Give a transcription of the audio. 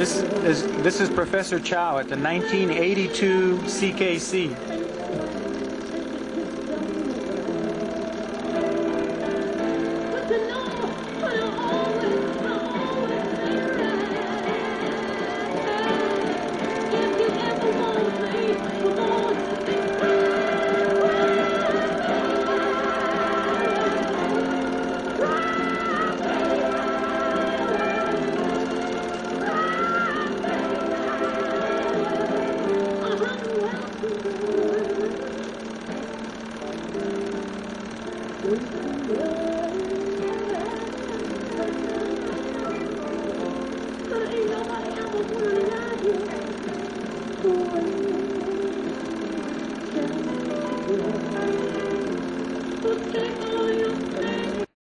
This is this is Professor Chow at the 1982 CKC. 我承认，没有错，是我太傻，不懂得珍惜。